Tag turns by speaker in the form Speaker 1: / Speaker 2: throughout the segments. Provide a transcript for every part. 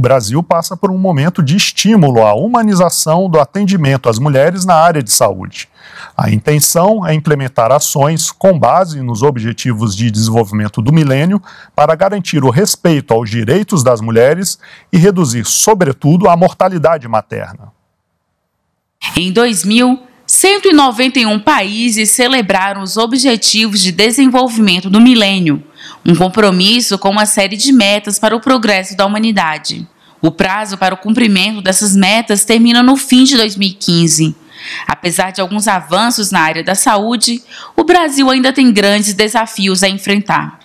Speaker 1: o Brasil passa por um momento de estímulo à humanização do atendimento às mulheres na área de saúde. A intenção é implementar ações com base nos Objetivos de Desenvolvimento do Milênio para garantir o respeito aos direitos das mulheres e reduzir, sobretudo, a mortalidade materna.
Speaker 2: Em 2000, 191 países celebraram os Objetivos de Desenvolvimento do Milênio, um compromisso com uma série de metas para o progresso da humanidade. O prazo para o cumprimento dessas metas termina no fim de 2015. Apesar de alguns avanços na área da saúde, o Brasil ainda tem grandes desafios a enfrentar.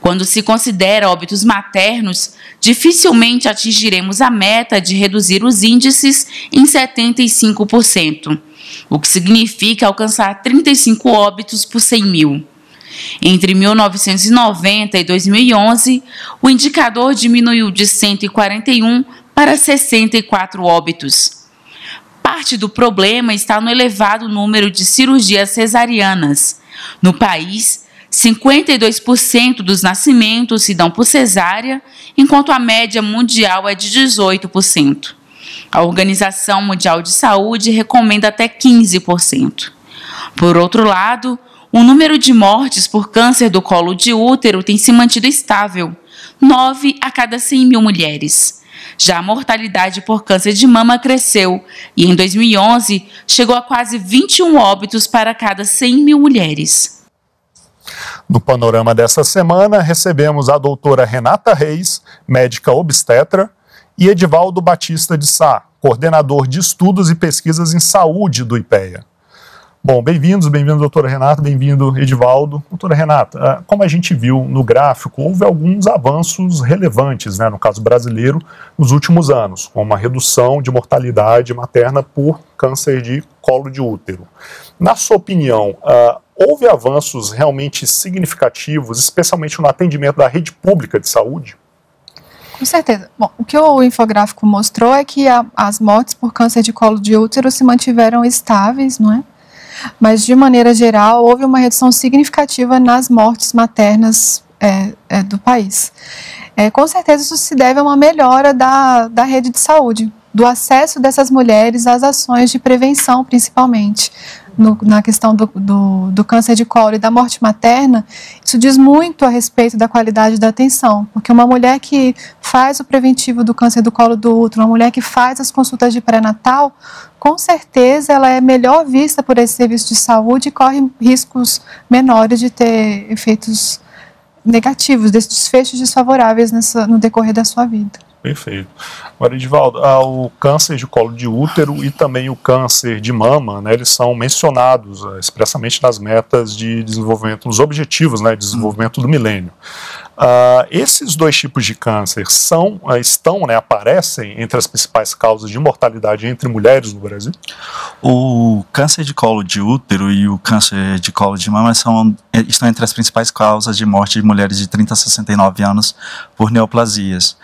Speaker 2: Quando se considera óbitos maternos, dificilmente atingiremos a meta de reduzir os índices em 75%, o que significa alcançar 35 óbitos por 100 mil. Entre 1990 e 2011, o indicador diminuiu de 141 para 64 óbitos. Parte do problema está no elevado número de cirurgias cesarianas. No país, 52% dos nascimentos se dão por cesárea, enquanto a média mundial é de 18%. A Organização Mundial de Saúde recomenda até 15%. Por outro lado, o número de mortes por câncer do colo de útero tem se mantido estável, 9 a cada 100 mil mulheres. Já a mortalidade por câncer de mama cresceu e, em 2011, chegou a quase 21 óbitos para cada 100 mil mulheres.
Speaker 1: No panorama dessa semana, recebemos a doutora Renata Reis, médica obstetra, e Edivaldo Batista de Sá, coordenador de estudos e pesquisas em saúde do IPEA. Bom, bem-vindos, bem-vindo, doutora Renata, bem-vindo, Edivaldo. Doutora Renata, ah, como a gente viu no gráfico, houve alguns avanços relevantes, né, no caso brasileiro, nos últimos anos, como a redução de mortalidade materna por câncer de colo de útero. Na sua opinião, uh, houve avanços realmente significativos, especialmente no atendimento da rede pública de saúde?
Speaker 3: Com certeza. Bom, o que o infográfico mostrou é que a, as mortes por câncer de colo de útero se mantiveram estáveis, não é? Mas, de maneira geral, houve uma redução significativa nas mortes maternas é, é, do país. É, com certeza, isso se deve a uma melhora da, da rede de saúde, do acesso dessas mulheres às ações de prevenção, principalmente no, na questão do, do, do, câncer de colo e da morte materna, isso diz muito a respeito da qualidade da atenção, porque uma mulher que faz o preventivo do câncer do colo do útero, uma mulher que faz as consultas de pré-natal, com certeza ela é melhor vista por esse serviço de saúde e corre riscos menores de ter efeitos negativos, desfechos desfavoráveis nessa, no decorrer da sua vida.
Speaker 1: Perfeito. Agora, Edivaldo, ah, o câncer de colo de útero e também o câncer de mama, né, eles são mencionados ah, expressamente nas metas de desenvolvimento, nos objetivos né, de desenvolvimento do milênio. Ah, esses dois tipos de câncer são, estão, né, aparecem entre as principais causas de mortalidade entre mulheres no Brasil?
Speaker 4: O câncer de colo de útero e o câncer de colo de mama são, eh, estão entre as principais causas de morte de mulheres de 30 a 69 anos por neoplasias.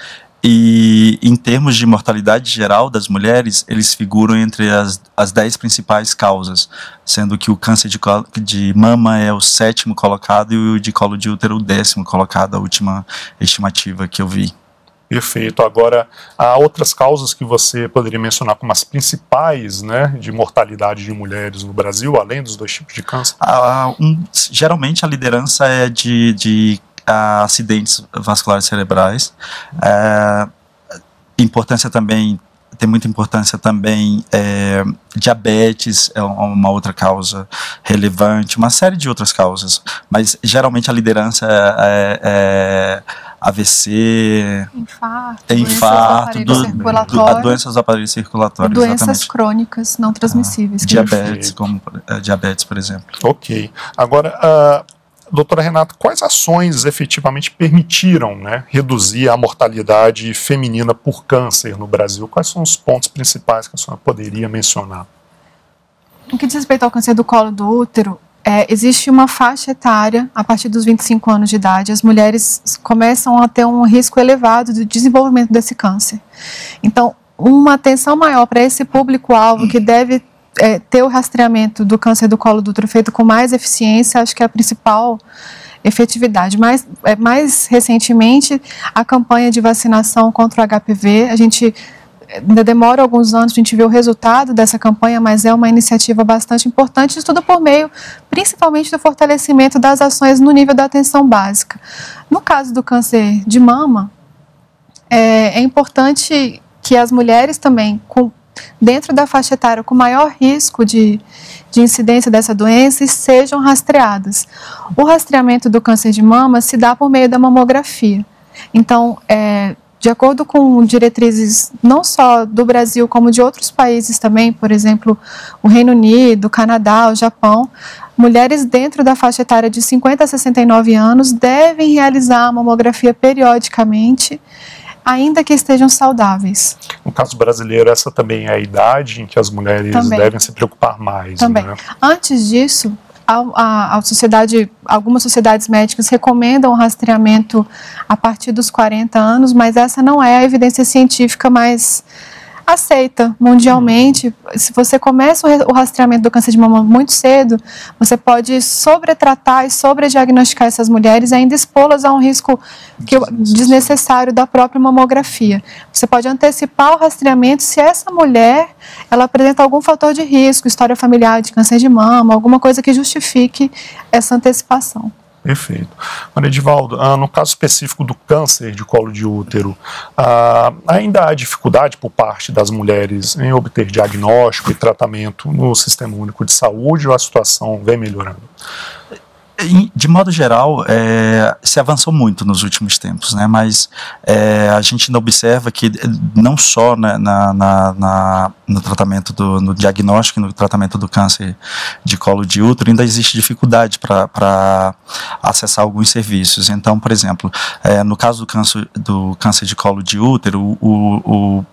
Speaker 4: E em termos de mortalidade geral das mulheres, eles figuram entre as, as dez principais causas, sendo que o câncer de, de mama é o sétimo colocado e o de colo de útero o décimo colocado, a última estimativa que eu vi.
Speaker 1: Perfeito. Agora, há outras causas que você poderia mencionar como as principais né, de mortalidade de mulheres no Brasil, além dos dois tipos de câncer?
Speaker 4: Ah, um, geralmente a liderança é de, de a acidentes vasculares cerebrais. É, importância também tem muita importância também é, diabetes é uma outra causa relevante, uma série de outras causas, mas geralmente a liderança é, é AVC,
Speaker 3: infarto,
Speaker 4: é infarto
Speaker 3: doenças, do, do,
Speaker 4: a doenças do aparelho circulatório,
Speaker 3: doenças
Speaker 4: exatamente.
Speaker 3: crônicas não transmissíveis,
Speaker 4: ah, diabetes, como uh, diabetes, por exemplo.
Speaker 1: Ok. Agora uh, doutora Renata, quais ações efetivamente permitiram né, reduzir a mortalidade feminina por câncer no Brasil? Quais são os pontos principais que a senhora poderia mencionar?
Speaker 3: No que diz respeito ao câncer do colo do útero, é, existe uma faixa etária, a partir dos 25 anos de idade, as mulheres começam a ter um risco elevado de desenvolvimento desse câncer. Então, uma atenção maior para esse público-alvo que deve é, ter o rastreamento do câncer do colo do útero feito com mais eficiência, acho que é a principal efetividade. Mas, é, mais recentemente, a campanha de vacinação contra o HPV, a gente ainda demora alguns anos a gente ver o resultado dessa campanha, mas é uma iniciativa bastante importante, isso tudo por meio, principalmente, do fortalecimento das ações no nível da atenção básica. No caso do câncer de mama, é, é importante que as mulheres também, com, dentro da faixa etária com maior risco de, de incidência dessa doença, sejam rastreadas. O rastreamento do câncer de mama se dá por meio da mamografia. Então, é, de acordo com diretrizes não só do Brasil, como de outros países também, por exemplo, o Reino Unido, o Canadá, o Japão, mulheres dentro da faixa etária de 50 a 69 anos devem realizar a mamografia periodicamente, ainda que estejam saudáveis.
Speaker 1: No caso brasileiro, essa também é a idade em que as mulheres também. devem se preocupar mais.
Speaker 3: Também.
Speaker 1: Né?
Speaker 3: Antes disso, a, a, a, sociedade, algumas sociedades médicas recomendam o rastreamento a partir dos 40 anos, mas essa não é a evidência científica mais aceita mundialmente. Se você começa o rastreamento do câncer de mama muito cedo, você pode sobretratar e sobrediagnosticar essas mulheres e ainda expô-las a um risco que, desnecessário da própria mamografia. Você pode antecipar o rastreamento se essa mulher ela apresenta algum fator de risco, história familiar de câncer de mama, alguma coisa que justifique essa antecipação.
Speaker 1: Perfeito. Maria Edivaldo, ah, no caso específico do câncer de colo de útero, ah, ainda há dificuldade por parte das mulheres em obter diagnóstico e tratamento no Sistema Único de Saúde ou a situação vem melhorando?
Speaker 4: De modo geral, é, se avançou muito nos últimos tempos, né? mas é, a gente ainda observa que não só né, na, na, na, no tratamento, do, no diagnóstico e no tratamento do câncer de colo de útero, ainda existe dificuldade para acessar alguns serviços. Então, por exemplo, é, no caso do câncer, do câncer de colo de útero, o, o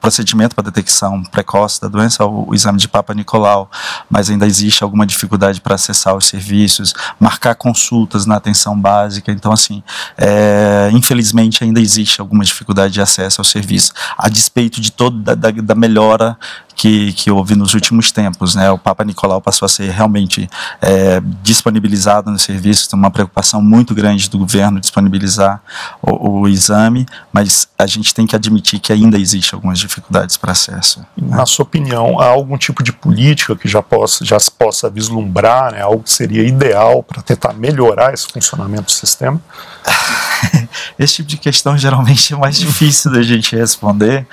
Speaker 4: procedimento para detecção precoce da doença, o, exame de Papa Nicolau, mas ainda existe alguma dificuldade para acessar os serviços, marcar consultas na atenção básica. Então, assim, é, infelizmente ainda existe alguma dificuldade de acesso ao serviço, a despeito de toda da, da melhora que, que houve nos últimos tempos. Né? O Papa Nicolau passou a ser realmente é, disponibilizado no serviço, tem uma preocupação muito grande do governo disponibilizar o, o, exame, mas a gente tem que admitir que ainda existe algumas dificuldades para acesso.
Speaker 1: Né? Na sua opinião, há algum tipo de política que já, possa, já se possa vislumbrar, né? algo que seria ideal para tentar melhorar esse funcionamento do sistema?
Speaker 4: Esse tipo de questão geralmente é mais difícil da gente responder,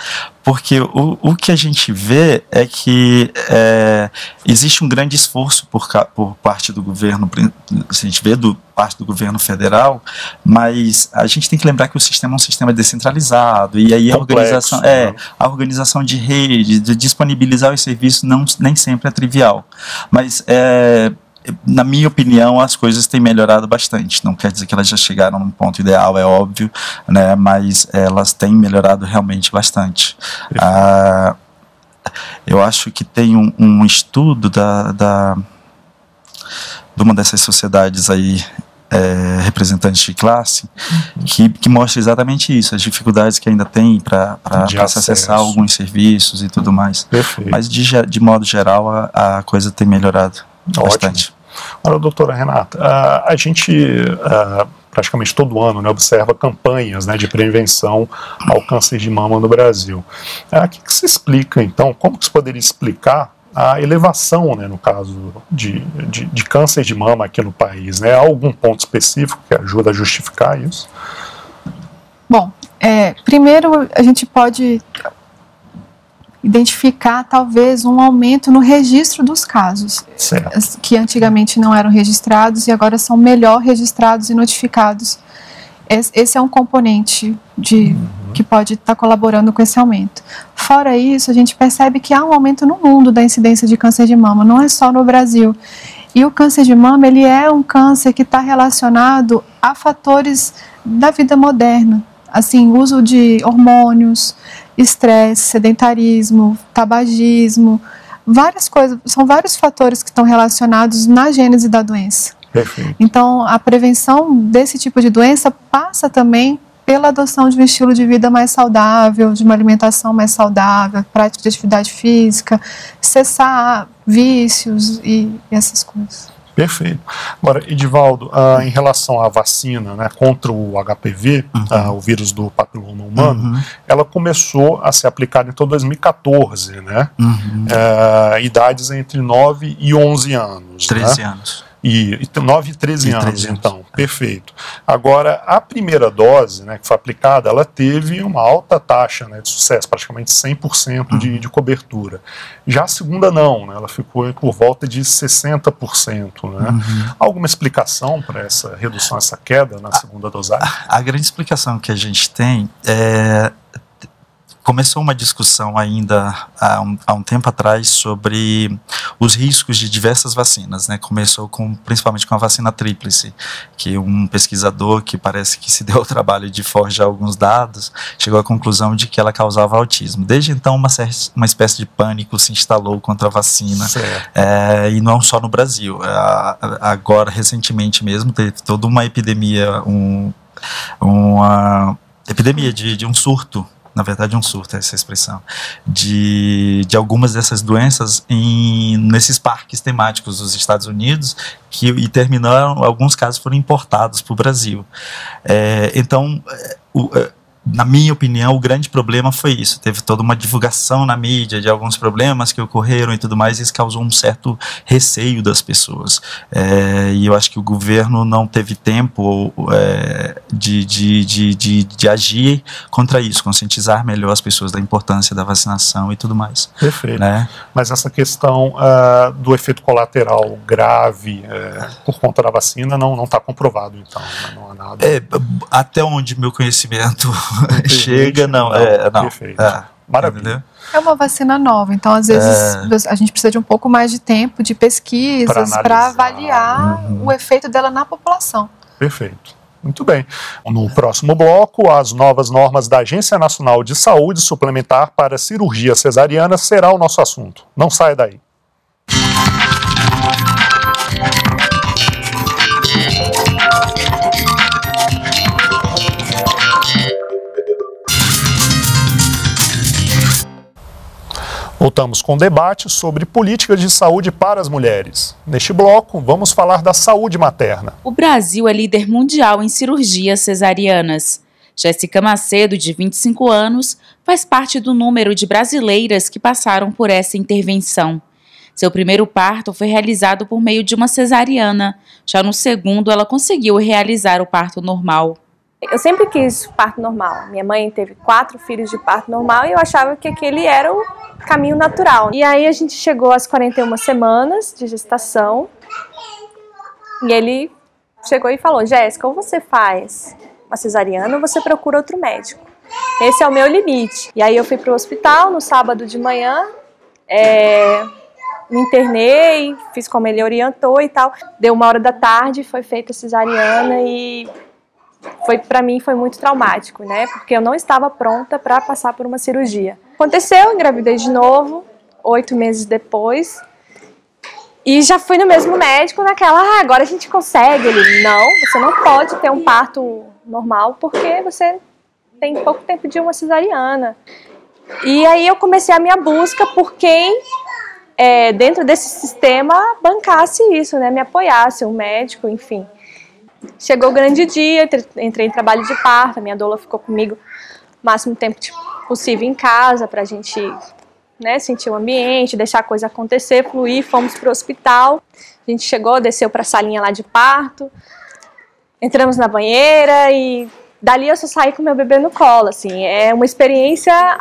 Speaker 4: porque o, o que a gente vê é que é, existe um grande esforço por, por parte do governo, a gente vê do parte do governo federal, mas a gente tem que lembrar que o sistema é um sistema descentralizado e aí a organização é né? a organização de rede, de disponibilizar os serviços não nem sempre é trivial, mas é, na minha opinião, as coisas têm melhorado bastante. Não quer dizer que elas já chegaram num ponto ideal, é óbvio, né? Mas elas têm melhorado realmente bastante. Ah, eu acho que tem um, um estudo da, da, de uma dessas sociedades aí é, representantes de classe que, que mostra exatamente isso, as dificuldades que ainda tem para se acessar alguns serviços e tudo mais.
Speaker 1: Perfeito.
Speaker 4: Mas de, de modo geral a, a coisa tem melhorado Ótimo. bastante.
Speaker 1: Olha, doutora Renata, a, gente praticamente todo ano né, observa campanhas né, de prevenção ao câncer de mama no Brasil. O que, que se explica, então, como que se poderia explicar a elevação, né, no caso de, de, de, câncer de mama aqui no país? Né? Há algum ponto específico que ajuda a justificar isso?
Speaker 3: Bom, é, primeiro a gente pode identificar talvez um aumento no registro dos casos,
Speaker 1: certo.
Speaker 3: que antigamente não eram registrados e agora são melhor registrados e notificados. Esse é um componente de, uhum. que pode estar colaborando com esse aumento. Fora isso, a gente percebe que há um aumento no mundo da incidência de câncer de mama, não é só no Brasil. E o câncer de mama ele é um câncer que está relacionado a fatores da vida moderna, assim, uso de hormônios, estresse, sedentarismo, tabagismo, várias coisas, são vários fatores que estão relacionados na gênese da doença.
Speaker 1: Perfeito.
Speaker 3: Então, a prevenção desse tipo de doença passa também pela adoção de um estilo de vida mais saudável, de uma alimentação mais saudável, prática de atividade física, cessar vícios e, e essas coisas.
Speaker 1: Perfeito. Agora, Edivaldo, ah, em relação à vacina né, contra o HPV, uhum. ah, o vírus do papiloma humano, uhum. ela começou a ser aplicada em todo 2014, né? Uhum. Eh, idades entre 9 e 11 anos.
Speaker 4: 13
Speaker 1: né?
Speaker 4: anos.
Speaker 1: E, 9 e 13 e anos, 13 anos, então, perfeito. Agora, a primeira dose né, que foi aplicada, ela teve uma alta taxa né, de sucesso, praticamente 100% uhum. de, de cobertura. Já a segunda não, né, ela ficou por volta de 60%. Né? Uhum. Alguma explicação para essa redução, essa queda na segunda dosagem?
Speaker 4: A, a grande explicação que a gente tem é começou uma discussão ainda há um, há um, tempo atrás sobre os riscos de diversas vacinas, né? Começou com principalmente com a vacina tríplice, que um pesquisador que parece que se deu o trabalho de forjar alguns dados chegou à conclusão de que ela causava autismo. Desde então, uma, uma espécie de pânico se instalou contra a vacina, é, e não só no Brasil. Agora, recentemente mesmo, teve toda uma epidemia, um, uma epidemia de, de um surto na verdade um surto essa expressão, de, de algumas dessas doenças em, nesses parques temáticos dos Estados Unidos, que e terminaram, alguns casos foram importados para o Brasil. É, então, é, o, é, na minha opinião, o grande problema foi isso. Teve toda uma divulgação na mídia de alguns problemas que ocorreram e tudo mais, e isso causou um certo receio das pessoas. É, e eu acho que o governo não teve tempo é, de, de, de, de, de agir contra isso, conscientizar melhor as pessoas da importância da vacinação e tudo mais.
Speaker 1: Perfeito. Né? Mas essa questão uh, do efeito colateral grave uh, por conta da vacina não está comprovado, então. Não há nada.
Speaker 4: É, até onde meu conhecimento chega, não. É, não. Perfeito.
Speaker 3: É, Maravilha. É uma vacina nova, então às vezes é. a gente precisa de um pouco mais de tempo de pesquisas para avaliar uhum. o efeito dela na população.
Speaker 1: Perfeito. Muito bem. No próximo bloco, as novas normas da Agência Nacional de Saúde Suplementar para Cirurgia Cesariana será o nosso assunto. Não saia daí. Voltamos com debate sobre políticas de saúde para as mulheres. Neste bloco, vamos falar da saúde materna.
Speaker 2: O Brasil é líder mundial em cirurgias cesarianas. Jéssica Macedo, de 25 anos, faz parte do número de brasileiras que passaram por essa intervenção. Seu primeiro parto foi realizado por meio de uma cesariana. Já no segundo, ela conseguiu realizar o parto normal.
Speaker 5: Eu sempre quis parto normal. Minha mãe teve quatro filhos de parto normal e eu achava que aquele era o caminho natural. E aí a gente chegou às 41 semanas de gestação e ele chegou e falou: Jéssica, ou você faz uma cesariana ou você procura outro médico. Esse é o meu limite. E aí eu fui para o hospital no sábado de manhã, é, me internei, fiz como ele orientou e tal. Deu uma hora da tarde, foi feita a cesariana e foi para mim foi muito traumático, né? Porque eu não estava pronta para passar por uma cirurgia. Aconteceu, engravidei de novo, oito meses depois. E já fui no mesmo médico naquela, ah, agora a gente consegue. Ele, não, você não pode ter um parto normal porque você tem pouco tempo de uma cesariana. E aí eu comecei a minha busca por quem, é, dentro desse sistema, bancasse isso, né? Me apoiasse, um médico, enfim. Chegou o grande dia, entrei em trabalho de parto, a minha doula ficou comigo o máximo tempo possível em casa para a gente né, sentir o ambiente, deixar a coisa acontecer, fluir. Fomos para o hospital, a gente chegou, desceu para a salinha lá de parto, entramos na banheira e dali eu só saí com meu bebê no colo. Assim, é uma experiência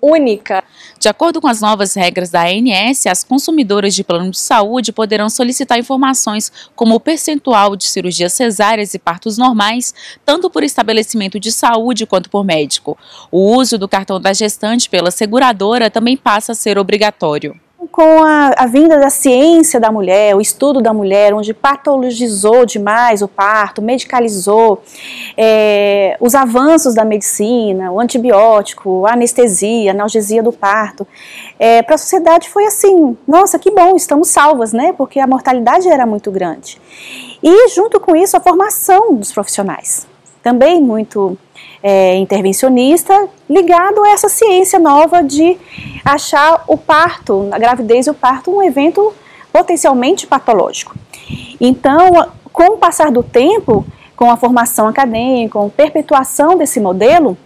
Speaker 5: única.
Speaker 2: De acordo com as novas regras da ANS, as consumidoras de plano de saúde poderão solicitar informações como o percentual de cirurgias cesáreas e partos normais, tanto por estabelecimento de saúde quanto por médico. O uso do cartão da gestante pela seguradora também passa a ser obrigatório
Speaker 6: com a, a, vinda da ciência da mulher, o estudo da mulher, onde patologizou demais o parto, medicalizou, é, os avanços da medicina, o antibiótico, a anestesia, a analgesia do parto, é, para a sociedade foi assim, nossa, que bom, estamos salvas, né? Porque a mortalidade era muito grande. E junto com isso, a formação dos profissionais, também muito é, intervencionista ligado a essa ciência nova de achar o parto, a gravidez e o parto, um evento potencialmente patológico. Então, com o passar do tempo, com a formação acadêmica, com a perpetuação desse modelo,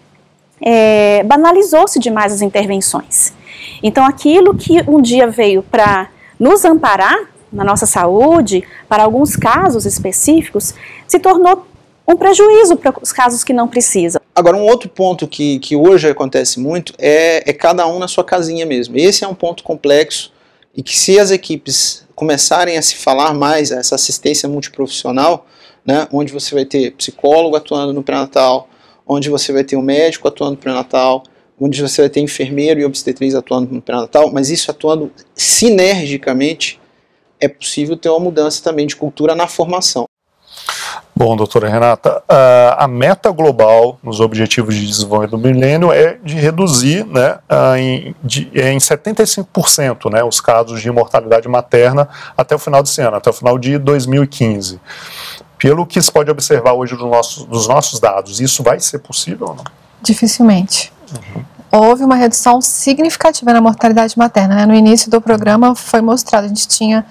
Speaker 6: é, banalizou-se demais as intervenções. Então, aquilo que um dia veio para nos amparar na nossa saúde, para alguns casos específicos, se tornou um prejuízo para os casos que não precisam.
Speaker 7: Agora, um outro ponto que, que hoje acontece muito é, é cada um na sua casinha mesmo. Esse é um ponto complexo e que se as equipes começarem a se falar mais, essa assistência multiprofissional, né, onde você vai ter psicólogo atuando no pré-natal, onde você vai ter um médico atuando no pré-natal, onde você vai ter enfermeiro e obstetriz atuando no pré-natal, mas isso atuando sinergicamente, é possível ter uma mudança também de cultura na formação.
Speaker 1: Bom, doutora Renata, a meta global nos Objetivos de Desenvolvimento do Milênio é de reduzir né, em, de, é em 75% né, os casos de mortalidade materna até o final desse ano, até o final de 2015. Pelo que se pode observar hoje dos nossos, dos nossos dados, isso vai ser possível ou não?
Speaker 3: Dificilmente. Uhum. Houve uma redução significativa na mortalidade materna. Né? No início do programa foi mostrado, a gente tinha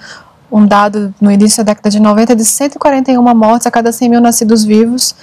Speaker 3: um dado no início da década de 90 de 141 mortes a cada 100 mil nascidos vivos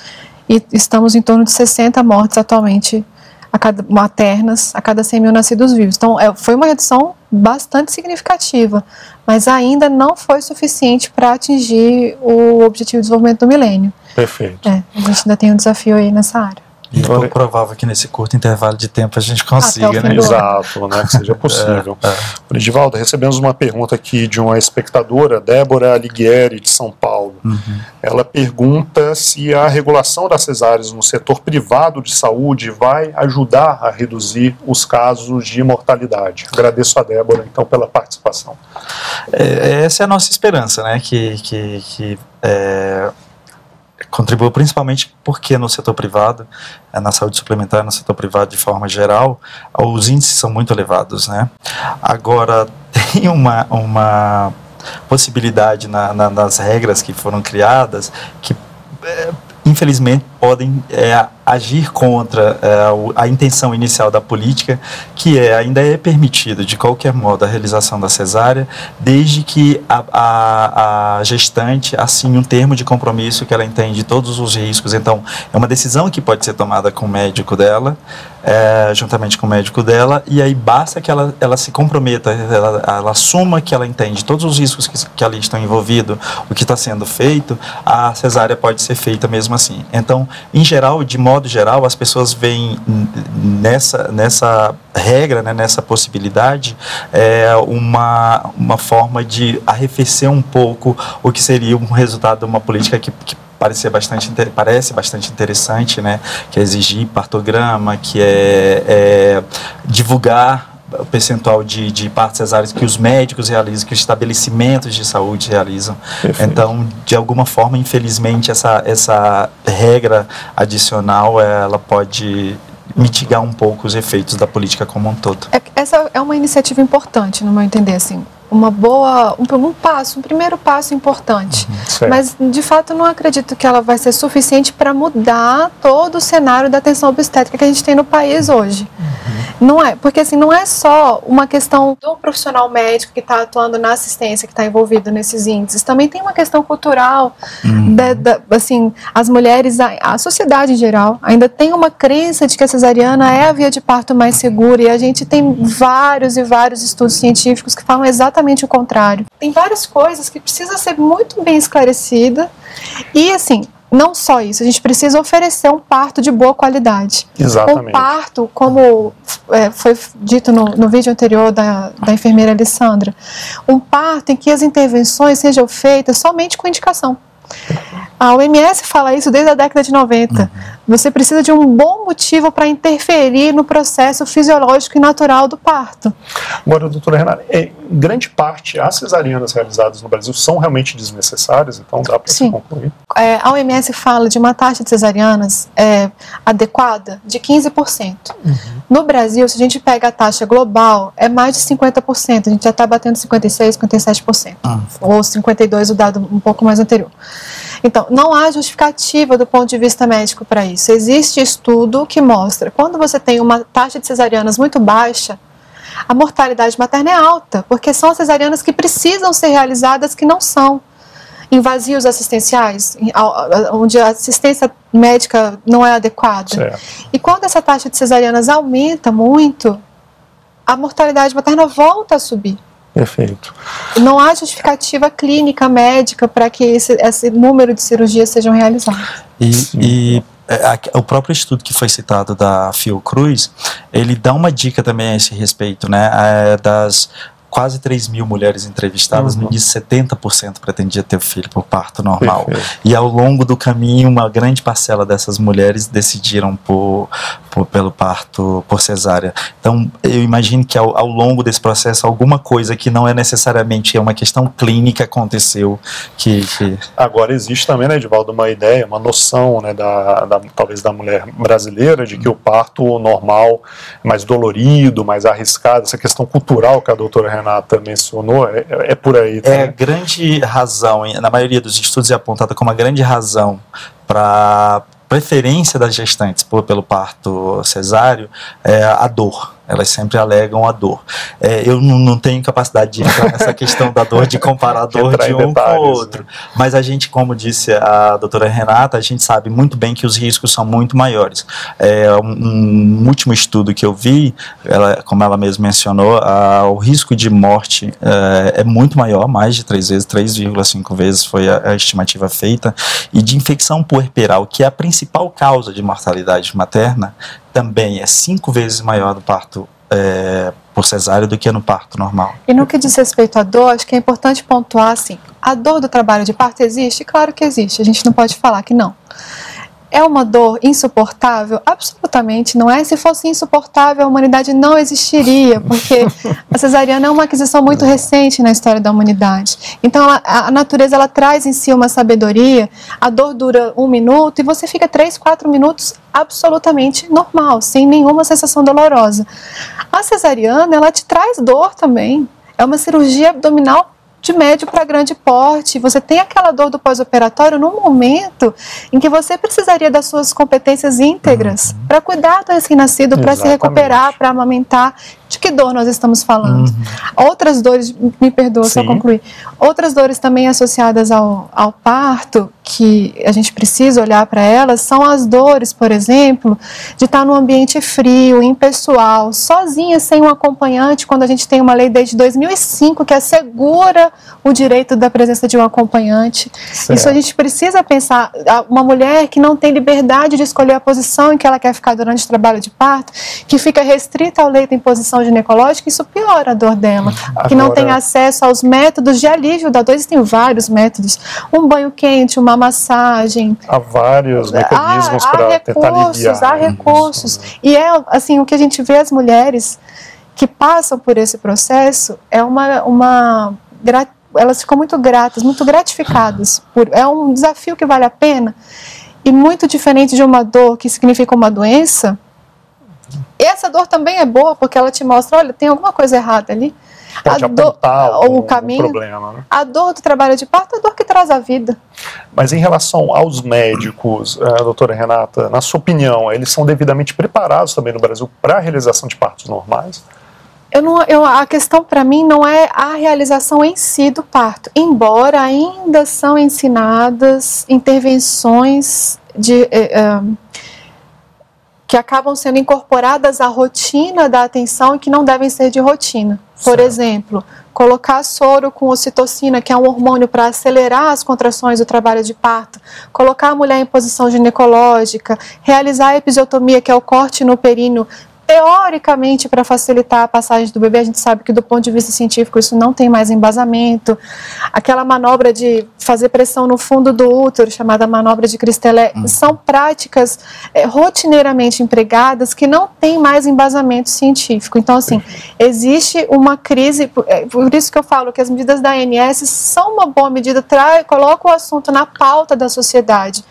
Speaker 3: e estamos em torno de 60 mortes atualmente a cada, maternas a cada 100 mil nascidos vivos. Então, é, foi uma redução bastante significativa, mas ainda não foi suficiente para atingir o objetivo de desenvolvimento do milênio.
Speaker 1: Perfeito.
Speaker 3: É, a gente ainda tem um desafio aí nessa área.
Speaker 4: E é pouco provável que nesse curto intervalo de tempo a gente consiga, né?
Speaker 1: Exato, né? Que seja possível. É, é. Edivaldo, recebemos uma pergunta aqui de uma espectadora, Débora Alighieri, de São Paulo. Uhum. Ela pergunta se a regulação das cesáreas no setor privado de saúde vai ajudar a reduzir os casos de mortalidade. Agradeço a Débora, então, pela participação.
Speaker 4: É, essa é a nossa esperança, né? Que, que, que é contribuiu principalmente porque no setor privado, é, na saúde suplementar, no setor privado de forma geral, os índices são muito elevados, né? Agora, tem uma, uma possibilidade na, na, nas regras que foram criadas que, é, infelizmente, podem é, agir contra é, a intenção inicial da política, que é ainda é permitido de qualquer modo a realização da cesárea, desde que a, a, a gestante assine um termo de compromisso que ela entende todos os riscos. Então, é uma decisão que pode ser tomada com o médico dela, é, juntamente com o médico dela, e aí basta que ela, ela se comprometa, ela, ela assuma que ela entende todos os riscos que, que ali estão envolvidos, o que está sendo feito, a cesárea pode ser feita mesmo assim. Então, em geral, de modo geral, as pessoas veem nessa, nessa regra, né, nessa possibilidade, é uma, uma forma de arrefecer um pouco o que seria um resultado de uma política que, que bastante, parece bastante interessante, né? Que é exigir partograma, que é, é divulgar percentual de, de partes cesáreas que os médicos realizam, que os estabelecimentos de saúde realizam. Perfeito. Então, de alguma forma, infelizmente, essa, essa regra adicional, ela pode mitigar um pouco os efeitos da política como um todo.
Speaker 3: É, essa é uma iniciativa importante, no meu entender, assim, uma boa, um, um passo, um primeiro passo importante. Uhum, Mas, de fato, não acredito que ela vai ser suficiente para mudar todo o cenário da atenção obstétrica que a gente tem no país hoje. Uhum. Não é, porque assim, não é só uma questão do profissional médico que está atuando na assistência, que está envolvido nesses índices. Também tem uma questão cultural, uhum. da, da, assim, as mulheres, a, a sociedade em geral, ainda tem uma crença de que a cesariana é a via de parto mais segura e a gente tem vários e vários estudos científicos que falam exatamente exatamente o contrário. Tem várias coisas que precisa ser muito bem esclarecida e assim, não só isso, a gente precisa oferecer um parto de boa qualidade.
Speaker 1: Exatamente.
Speaker 3: Um parto, como é, foi dito no, no, vídeo anterior da, da enfermeira Alessandra, um parto em que as intervenções sejam feitas somente com indicação. A OMS fala isso desde a década de 90. Uhum. Você precisa de um bom motivo para interferir no processo fisiológico e natural do parto.
Speaker 1: Agora, doutora Renata, em grande parte as cesarianas realizadas no Brasil são realmente desnecessárias, então dá para concluir?
Speaker 3: É, a OMS fala de uma taxa de cesarianas é, adequada de 15%. Uhum. No Brasil, se a gente pega a taxa global, é mais de 50%. A gente já está batendo 56%, 57%. Uhum. Ou 52%, o dado um pouco mais anterior. Então, não há justificativa do ponto de vista médico para isso. Existe estudo que mostra quando você tem uma taxa de cesarianas muito baixa, a mortalidade materna é alta, porque são as cesarianas que precisam ser realizadas que não são. Em vazios assistenciais, onde a assistência médica não é adequada.
Speaker 1: Certo.
Speaker 3: E quando essa taxa de cesarianas aumenta muito, a mortalidade materna volta a subir.
Speaker 1: Perfeito.
Speaker 3: Não há justificativa clínica, médica, para que esse, esse, número de cirurgias sejam realizadas.
Speaker 4: E, e é, o próprio estudo que foi citado da Fiocruz, ele dá uma dica também a esse respeito, né, é, das quase 3 mil mulheres entrevistadas, uhum. no início 70% pretendia ter filho por parto normal. Perfeito. E ao longo do caminho, uma grande parcela dessas mulheres decidiram por, por, pelo parto por cesárea. Então, eu imagino que ao, ao, longo desse processo, alguma coisa que não é necessariamente uma questão clínica aconteceu. Que, que...
Speaker 1: Agora, existe também, né, Edivaldo, uma ideia, uma noção, né, da, da, talvez da mulher brasileira, de que o parto normal é mais dolorido, mais arriscado, essa questão cultural que a doutora Renata mencionou, é, é por aí.
Speaker 4: Também. É grande razão, na maioria dos estudos é apontada como uma grande razão para preferência das gestantes por, pelo parto cesáreo é a dor elas sempre alegam a dor. É, eu não, tenho capacidade de entrar nessa questão da dor, de comparar a dor de um detalhes, com o outro. Né? Mas a gente, como disse a doutora Renata, a gente sabe muito bem que os riscos são muito maiores. É, um, um último estudo que eu vi, ela, como ela mesma mencionou, a, o risco de morte é, é, muito maior, mais de três vezes, 3,5 vezes foi a, a estimativa feita, e de infecção puerperal, que é a principal causa de mortalidade materna, também é cinco vezes maior no parto é, por cesárea do que no parto normal.
Speaker 3: E no que diz respeito à dor, acho que é importante pontuar assim: a dor do trabalho de parto existe? Claro que existe, a gente não pode falar que não. É uma dor insuportável? Absolutamente não é. Se fosse insuportável, a humanidade não existiria, porque a cesariana é uma aquisição muito recente na história da humanidade. Então, a, a natureza ela traz em si uma sabedoria. A dor dura um minuto e você fica três, quatro minutos absolutamente normal, sem nenhuma sensação dolorosa. A cesariana, ela te traz dor também. É uma cirurgia abdominal de médio para grande porte, você tem aquela dor do pós-operatório no momento em que você precisaria das suas competências íntegras uhum. para cuidar do recém-nascido, para se recuperar, para amamentar. De que dor nós estamos falando? Uhum. Outras dores, me perdoa Sim. se eu concluir, outras dores também associadas ao, ao parto, que a gente precisa olhar para elas, são as dores, por exemplo, de estar num ambiente frio, impessoal, sozinha, sem um acompanhante, quando a gente tem uma lei desde 2005 que assegura o direito da presença de um acompanhante. Certo. Isso a gente precisa pensar. Uma mulher que não tem liberdade de escolher a posição em que ela quer ficar durante o trabalho de parto, que fica restrita ao leito em posição ginecológica, isso piora a dor dela. Agora... Que não tem acesso aos métodos de alívio da dor, existem vários métodos. Um banho quente, uma massagem.
Speaker 1: Há vários mecanismos para tentar aliviar.
Speaker 3: Há recursos. E é assim, o que a gente vê as mulheres que passam por esse processo é uma, uma elas ficam muito gratas, muito gratificadas. Por, é um desafio que vale a pena. E muito diferente de uma dor que significa uma doença, essa dor também é boa porque ela te mostra, olha, tem alguma coisa errada ali.
Speaker 1: Pode a dor, o caminho, problema. Né?
Speaker 3: A dor do trabalho de parto é a dor que traz a vida.
Speaker 1: Mas em relação aos médicos, uh, doutora Renata, na sua opinião, eles são devidamente preparados também no Brasil para a realização de partos normais?
Speaker 3: Eu não, eu, a questão para mim não é a realização em si do parto, embora ainda são ensinadas intervenções de, eh, eh, que acabam sendo incorporadas à rotina da atenção e que não devem ser de rotina. Por certo. exemplo, colocar soro com ocitocina, que é um hormônio para acelerar as contrações do trabalho de parto, colocar a mulher em posição ginecológica, realizar a episiotomia, que é o corte no períneo teoricamente para facilitar a passagem do bebê, a gente sabe que do ponto de vista científico isso não tem mais embasamento. Aquela manobra de fazer pressão no fundo do útero, chamada manobra de Cristelé, hum. são práticas é, rotineiramente empregadas que não tem mais embasamento científico. Então, assim, existe uma crise, por, é, por isso que eu falo que as medidas da ANS são uma boa medida, trai, coloca o assunto na pauta da sociedade,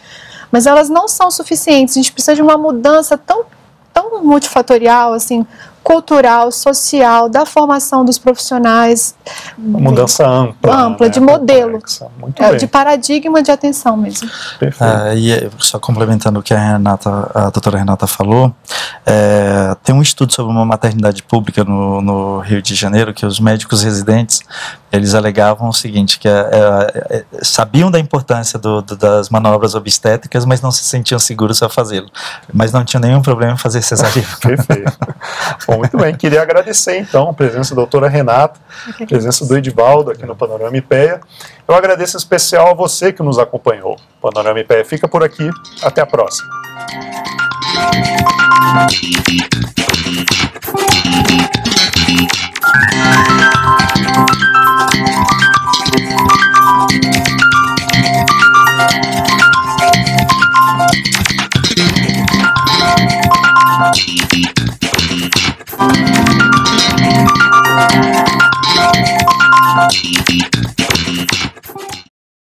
Speaker 3: mas elas não são suficientes. A gente precisa de uma mudança tão tão multifatorial, assim, cultural, social, da formação dos profissionais.
Speaker 1: Uma mudança ampla.
Speaker 3: Ampla,
Speaker 1: né,
Speaker 3: de modelo. É,
Speaker 1: bem.
Speaker 3: de paradigma de atenção mesmo.
Speaker 1: Perfeito.
Speaker 4: Ah, e eh, só complementando o que a Renata, a doutora Renata falou, é, tem um estudo sobre uma maternidade pública no, no Rio de Janeiro que os médicos residentes eles alegavam o seguinte, que é, é, sabiam da importância do, do- das manobras obstétricas, mas não se sentiam seguros a fazê-lo, mas não tinham nenhum problema em fazer cesariana.
Speaker 1: Perfeito. Bom, muito bem. Queria agradecer, então, a presença da doutora Renata, a presença do Edivaldo aqui no Panorama IPEA. Eu agradeço em especial a você que nos acompanhou. O Panorama IPEA fica por aqui. Até a próxima.
Speaker 8: Thank